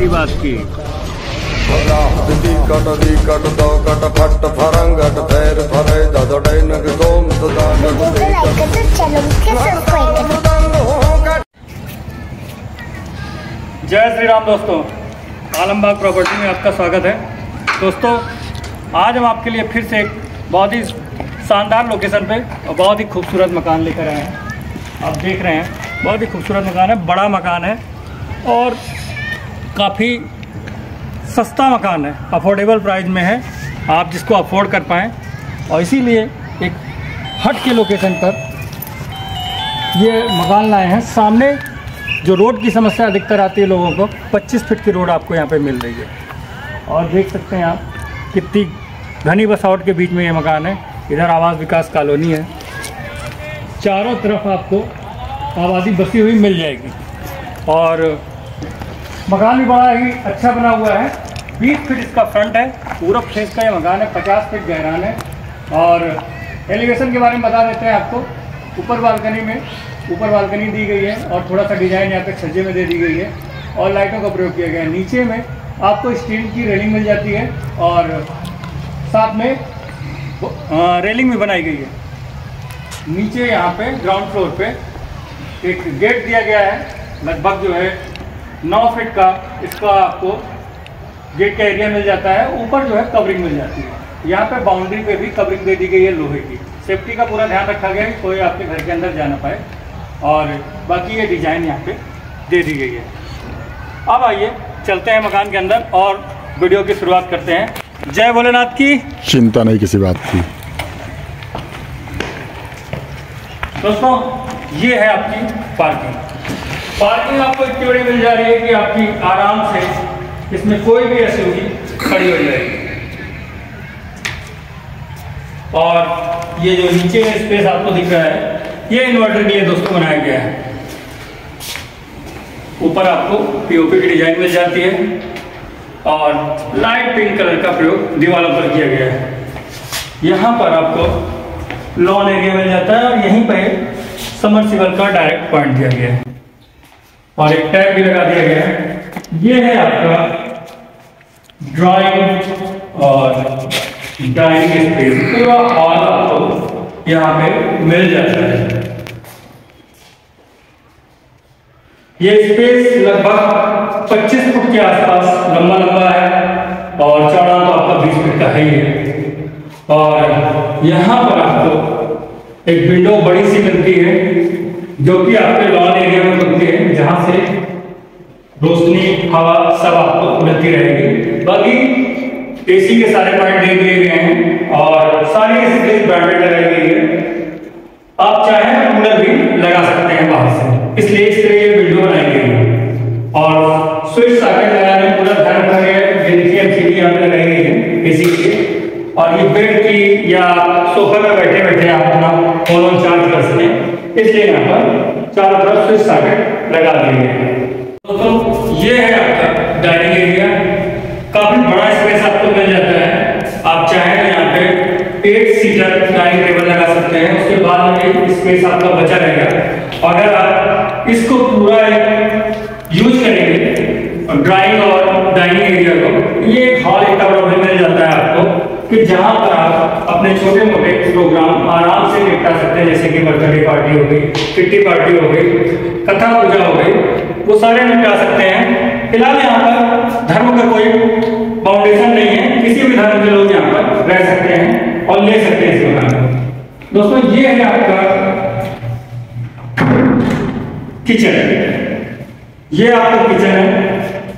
थी बात की जय श्री राम दोस्तों, आलमबाग प्रॉपर्टी में आपका स्वागत है। दोस्तों, आज हम आपके लिए फिर से एक बहुत ही शानदार लोकेशन पे और बहुत ही खूबसूरत मकान लेकर आए हैं। आप देख रहे हैं, बहुत ही खूबसूरत मकान है, बड़ा मकान है और काफ़ी सस्ता मकान है अफोर्डेबल प्राइस में है, आप जिसको अफोर्ड कर पाएँ। और इसीलिए एक हट के लोकेशन पर ये मकान लाए हैं। सामने जो रोड की समस्या अधिकतर आती है लोगों को 25 फीट की रोड आपको यहाँ पे मिल रही है। और देख सकते हैं आप कितनी घनी बसावट के बीच में ये मकान है। इधर आवास विकास कॉलोनी है। चारों तरफ़ आपको आबादी बसी हुई मिल जाएगी। और मकान भी बड़ा ही अच्छा बना हुआ है। 20 फीट इसका फ्रंट है, पूरब फेस का ये मकान है 50 फीट गहरान है। और एलिवेशन के बारे में बता देते हैं आपको। ऊपर बालकनी में, ऊपर बालकनी दी गई है और थोड़ा सा डिज़ाइन यहाँ पे छज्जे में दे दी गई है। और लाइटों का प्रयोग किया गया है। नीचे में आपको स्टील की रेलिंग मिल जाती है और साथ में रेलिंग भी बनाई गई है। नीचे यहाँ पे ग्राउंड फ्लोर पे एक गेट दिया गया है। लगभग जो है नौ फिट का इसका आपको गेट का एरिया मिल जाता है। ऊपर जो है कवरिंग मिल जाती है। यहाँ पे बाउंड्री पे भी कवरिंग दे दी गई है लोहे की। सेफ्टी का पूरा ध्यान रखा गया है कोई आपके घर के अंदर जा ना पाए। और बाकी ये डिज़ाइन यहाँ पे दे दी गई है। अब आइए चलते हैं मकान के अंदर और वीडियो की शुरुआत करते हैं। जय भोलेनाथ की। चिंता नहीं किसी बात की। दोस्तों ये है आपकी पार्किंग पार्किंग आपको इतनी बड़ी मिल जा रही है कि आपकी आराम से इसमें कोई भी ऐसी होगी, खड़ी हो जाएगी। और ये जो नीचे स्पेस आपको दिख रहा है, ये इन्वर्टर के लिए दोस्तों बनाया गया है। ऊपर आपको पीओपी की डिज़ाइन मिल जाती है और लाइट पिंक कलर का प्रयोग दीवारों पर किया गया है। यहाँ पर आपको लॉन एरिया मिल जाता है और यहीं पर समरसिबल का डायरेक्ट पॉइंट दिया गया है। और एक टैग भी लगा दिया गया है। ये है आपका ड्राइंग और डाइनिंग स्पेस पूरा हॉल आपको यहाँ पे मिल जाता है। ये स्पेस लगभग 25 फुट के आसपास लंबा लंबा है और चौड़ा तो आपका 20 फुट का है ही है। और यहाँ पर आपको एक विंडो बड़ी सी मिलती है। जो कि आपके लॉन एरिया में बनती हैं, जहाँ से रोशनी, हवा सब आपको मिलती रहेगी। बाकी एसी के सारे पॉइंट दे दिए गए हैं और सारी स्पेस ब्रांडेड लगाई गई है। आप चाहें कूलर भी लगा सकते हैं बाहर से। इसलिए इस तरह ये वीडियो बनाई गई है। और स्विच सॉकेट लगाने पूरा ध्यान रखा गया है ये देखिए एमसीबी यहाँ पे लगाई गई है एसी के और ये बेड की या सोफे में बैठे बैठे आप अपना फ़ोन चार्ज कर सकें। इसलिए यहाँ पर चारों तरफ़ स्विच सॉकेट लगा दिए गए दोस्तों, ये है आपका डाइनिंग एरिया काफ़ी बड़ा स्पेस आपको मिल जाता है। आप चाहें तो यहाँ पे एट सीटर डाइनिंग टेबल लगा सकते हैं। उसके बाद में एक स्पेस आपका बचा रहेगा। अगर आप इसको पूरा यूज़ करेंगे ड्राइंग और डाइनिंग एरिया को, ये हॉल एक मिल जाता है आपको कि जहाँ अपने छोटे मोटे प्रोग्राम आराम से निपटा सकते हैं, जैसे कि बर्थडे पार्टी हो गई किट्टी पार्टी हो गई, कथा पूजा हो गई, वो सारे निपटा सकते हैं। फ़िलहाल यहाँ पर धर्म का कोई बाउंडेशन नहीं है। किसी भी धर्म के लोग यहाँ पर रह सकते हैं और ले सकते हैं इस को। दोस्तों, ये है आपका किचन। ये आपका किचन है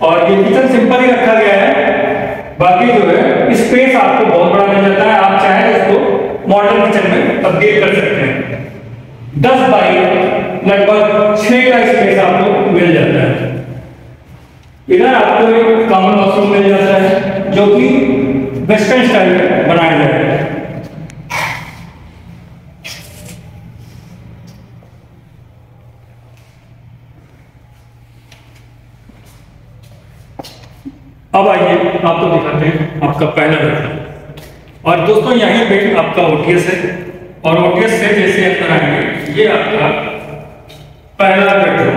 और ये किचन सिंपल ही रखा गया है। बाकी जो है स्पेस आपको बहुत बड़ा मिल जाता है। आप चाहे तो इसको मॉडर्न किचन में तब्दील कर सकते हैं। दस बाई लगभग छह का स्पेस आपको मिल जाता है। इधर आपको एक कॉमन वॉशरूम मिल जाता है, जो कि वेस्टर्न स्टाइल में बनाया जाता है अब आइए आपको दिखाते आपका बेडरूम और दोस्तों, यहीं पे आपका ओटीएस है। और ओटीएस से जैसे अंदर आएँगे, ये आपका पहला बेडरूम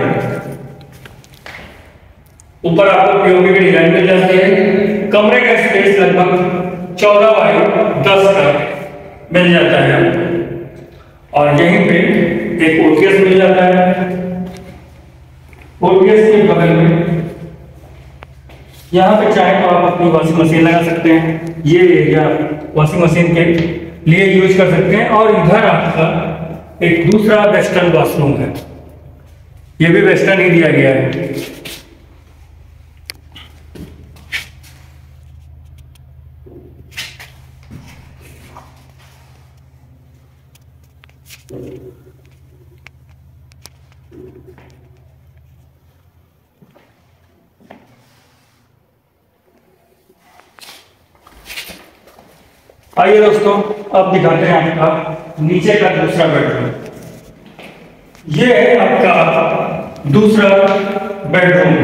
ऊपर आपको पीओपी की डिज़ाइन मिल जाती है। कमरे का स्पेस लगभग चौदह बाई दस का मिल जाता है आपको। और यहीं पे एक ओटीएस मिल जाता है। ओटीएस के बगल में यहाँ पे तो आप अपनी वॉशिंग मशीन लगा सकते हैं। ये एरिया वॉशिंग मशीन के लिए यूज़ कर सकते हैं। और इधर आपका एक दूसरा वेस्टर्न वॉशरूम है। ये भी वेस्टर्न ही दिया गया है। आइए दोस्तों, अब दिखाते हैं आपका नीचे का दूसरा बेडरूम ये है आपका दूसरा बेडरूम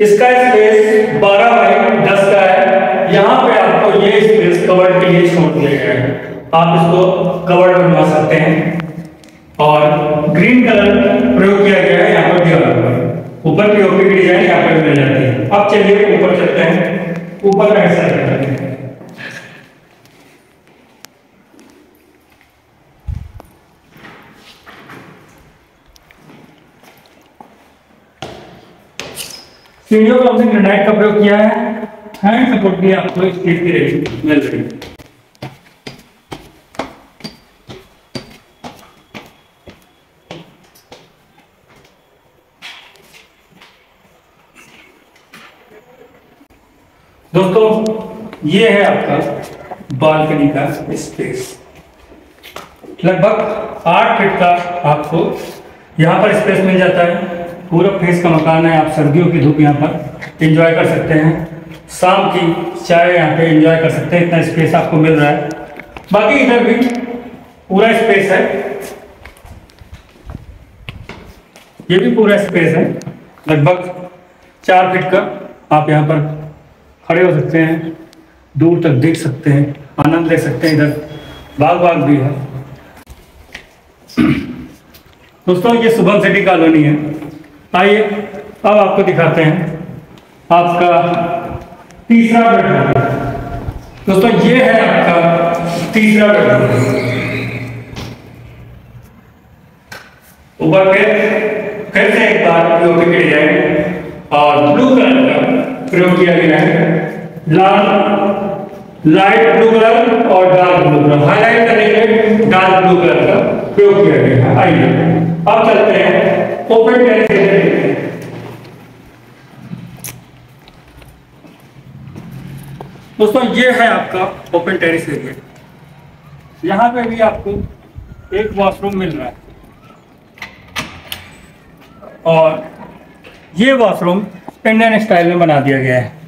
इसका स्पेस 12 बाई 10 का है। यहाँ पे आपको ये स्पेस कवर्ड के लिए छोड़ दिया गया है। आप इसको कवर बनवा सकते हैं। और ग्रीन कलर प्रयोग किया गया है यहाँ पर दीवार पर। ऊपर की ओपी की डिज़ाइन यहाँ पर मिल जाती है। अब चलिए ऊपर चलते हैं। ऊपर का हिस्सा दिखाते हैं सीढ़ियों हमने ग्रेनाइट का प्रयोग किया है। हैंड सपोर्ट भी आपको चीज़ की रही मिल रही दोस्तों, ये है आपका बालकनी का स्पेस लगभग आठ फीट का आपको यहाँ पर स्पेस मिल जाता है। पूरा फेस का मकान है, आप सर्दियों की धूप यहाँ पर एंजॉय कर सकते हैं। शाम की चाय यहाँ पे इंजॉय कर सकते हैं, इतना स्पेस आपको मिल रहा है। बाकी इधर भी पूरा स्पेस है। ये भी पूरा स्पेस है, लगभग चार फीट का। आप यहाँ पर खड़े हो सकते हैं, दूर तक देख सकते हैं, आनंद ले सकते हैं इधर। बाग बाग भी है। दोस्तों, ये शुभम सिटी कॉलोनी है। आइए, अब आपको दिखाते हैं आपका तीसरा बेडरूम दोस्तों, ये है आपका तीसरा बेडरूम ऊपर पे फिर से एक बार पीओपी की डिज़ाइन और ब्लू कलर का प्रयोग किया गया है। लाल, लाइट ब्लू कलर और डार्क ब्लू कलर। हाईलाइट के लिए डार्क ब्लू कलर का प्रयोग किया गया है। आइए, अब चलते हैं ओपन हैं। दोस्तों, ये है आपका ओपन टेरिस एरिया यहाँ पे भी आपको एक वॉशरूम मिल रहा है। और ये वॉशरूम इंडियन स्टाइल में बना दिया गया है।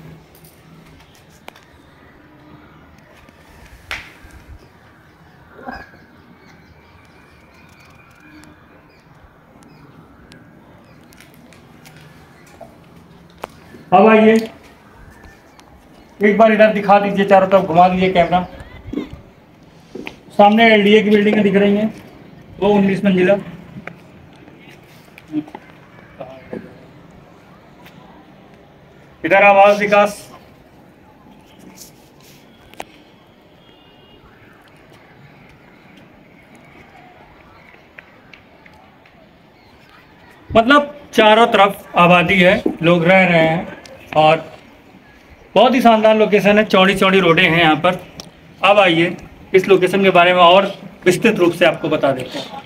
अब आइए। एक बार इधर दिखा दीजिए, चारों तरफ़ घुमा दीजिए कैमरा सामने एलडीए की बिल्डिंगें दिख रही हैं, वो उन्नीस मंजिला। इधर आवास विकास। मतलब चारों तरफ़ आबादी है, लोग रह रहे हैं। और बहुत ही शानदार लोकेशन है। चौड़ी चौड़ी रोडें हैं यहाँ पर। अब आइए इस लोकेशन के बारे में और विस्तृत रूप से आपको बता देते हैं।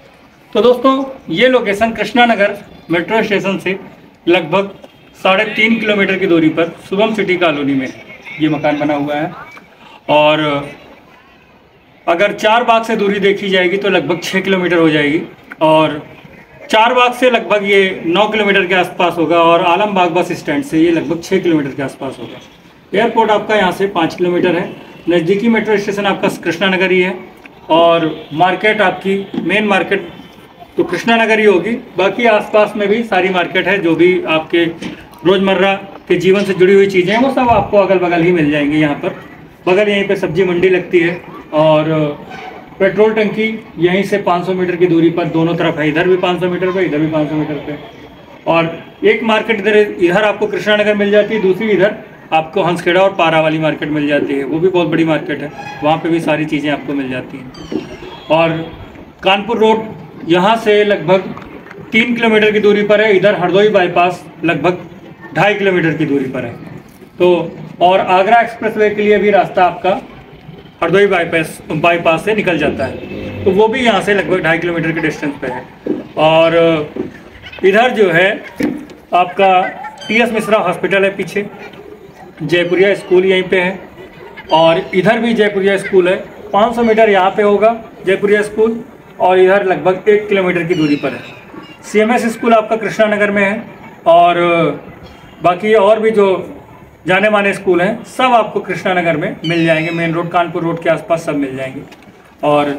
तो दोस्तों, ये location Krishna Nagar metro station से लगभग साढ़े तीन किलोमीटर की दूरी पर शुभम सिटी कॉलोनी में ये मकान बना हुआ है। और अगर चार बाग से दूरी देखी जाएगी तो लगभग छः किलोमीटर हो जाएगी। और चार बाग से लगभग ये नौ किलोमीटर के आसपास होगा और आलमबाग बस स्टैंड से ये लगभग छः किलोमीटर के आसपास होगा। एयरपोर्ट आपका यहाँ से पाँच किलोमीटर है। नज़दीकी मेट्रो स्टेशन आपका कृष्णा नगर ही है और मार्केट आपकी मेन मार्केट तो कृष्णा नगर ही होगी। बाकी आसपास में भी सारी मार्केट है, जो भी आपके रोज़मर्रा के जीवन से जुड़ी हुई चीज़ें हैं, वो सब आपको अगल बगल ही मिल जाएँगी यहाँ पर। बगल यहीं पर सब्ज़ी मंडी लगती है और पेट्रोल टंकी यहीं से 500 मीटर की दूरी पर, दोनों तरफ़ है। इधर भी 500 मीटर पे, इधर भी 500 मीटर पे। और एक मार्केट इधर इधर आपको कृष्णा नगर मिल जाती है, दूसरी इधर आपको हंसखेड़ा और पारा वाली मार्केट मिल जाती है। वो भी बहुत बड़ी मार्केट है, वहाँ पे भी सारी चीज़ें आपको मिल जाती हैं। और कानपुर रोड यहाँ से लगभग तीन किलोमीटर की दूरी पर है, इधर हरदोई बाईपास लगभग ढाई किलोमीटर की दूरी पर है। तो और आगरा एक्सप्रेसवे के लिए भी रास्ता आपका हरदोई बाईपास बाईपास से निकल जाता है। तो वो भी यहाँ से लगभग ढाई किलोमीटर के डिस्टेंस पे है। और इधर जो है, आपका टी एस मिश्रा हॉस्पिटल है पीछे। जयपुरिया स्कूल यहीं पे है। और इधर भी जयपुरिया स्कूल है। 500 मीटर यहाँ पे होगा जयपुरिया स्कूल और इधर लगभग एक किलोमीटर की दूरी पर है। सी स्कूल आपका कृष्णा नगर में है। और बाकी और भी जो जाने माने स्कूल हैं, सब आपको कृष्णा नगर में मिल जाएँगे, मेन रोड, कानपुर रोड के आसपास सब मिल जाएँगे। और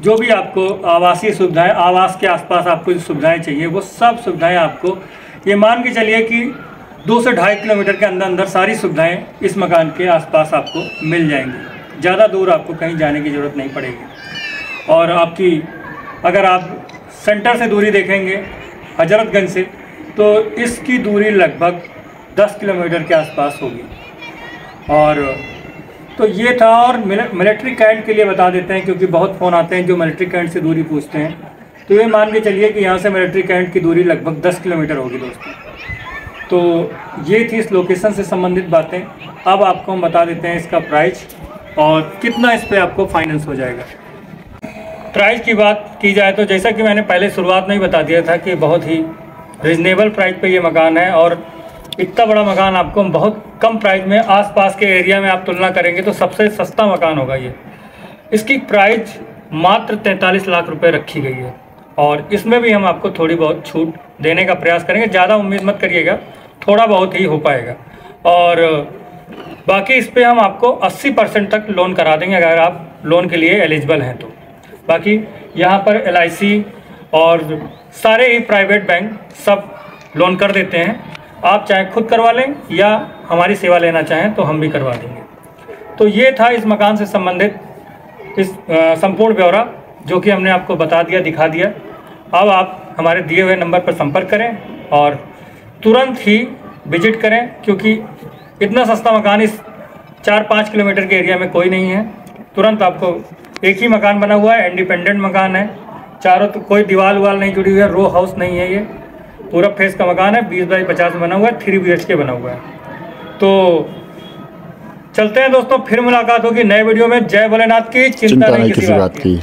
जो भी आपको आवासीय सुविधाएँ, आवास के आसपास आपको जो सुविधाएँ चाहिए, वो सब सुविधाएँ आपको, ये मान के चलिए कि दो से ढाई किलोमीटर के अंदर अंदर सारी सुविधाएँ इस मकान के आसपास आपको मिल जाएँगी। ज़्यादा दूर आपको कहीं जाने की ज़रूरत नहीं पड़ेगी। और आपकी, अगर आप सेंटर से दूरी देखेंगे, हजरतगंज से तो इसकी दूरी लगभग 10 किलोमीटर के आसपास होगी। और तो ये था और मिलिट्री कैंट के लिए बता देते हैं, क्योंकि बहुत फ़ोन आते हैं जो मिलिट्री कैंट से दूरी पूछते हैं। तो ये मान के चलिए कि यहाँ से मिलिट्री कैंट की दूरी लगभग 10 किलोमीटर होगी दोस्तों। तो ये थी इस लोकेशन से संबंधित बातें। अब आपको हम बता देते हैं इसका प्राइस और कितना इस पर आपको फाइनेंस हो जाएगा। प्राइस की बात की जाए तो जैसा कि मैंने पहले शुरुआत में ही बता दिया था कि बहुत ही रिजनेबल प्राइस पे ये मकान है और इतना बड़ा मकान आपको बहुत कम प्राइस में आसपास के एरिया में आप तुलना करेंगे तो सबसे सस्ता मकान होगा ये। इसकी प्राइस मात्र तैंतालीस लाख रुपए रखी गई है। और इसमें भी हम आपको थोड़ी बहुत छूट देने का प्रयास करेंगे। ज़्यादा उम्मीद मत करिएगा, थोड़ा बहुत ही हो पाएगा। और बाकी इस पर हम आपको 80 परसेंट तक लोन करा देंगे अगर आप लोन के लिए एलिजिबल हैं तो। बाकी यहाँ पर LIC और सारे ही प्राइवेट बैंक सब लोन कर देते हैं। आप चाहे खुद करवा लें या हमारी सेवा लेना चाहें तो हम भी करवा देंगे। तो ये था इस मकान से संबंधित इस संपूर्ण ब्यौरा, जो कि हमने आपको बता दिया, दिखा दिया। अब आप हमारे दिए हुए नंबर पर संपर्क करें और तुरंत ही विज़िट करें, क्योंकि इतना सस्ता मकान इस चार पाँच किलोमीटर के एरिया में कोई नहीं है। तुरंत आपको एक ही मकान बना हुआ है, इंडिपेंडेंट मकान है। चारों तो कोई दीवार वाल नहीं जुड़ी हुई है, रो हाउस नहीं है ये। पूरा फेस का मकान है बीस बाई पचास में बना हुआ है थ्री बी के बना हुआ है। तो चलते हैं दोस्तों फिर मुलाकात होगी नए वीडियो में। जय भोलेनाथ की चिंता, चिंता नहीं किसी बात की।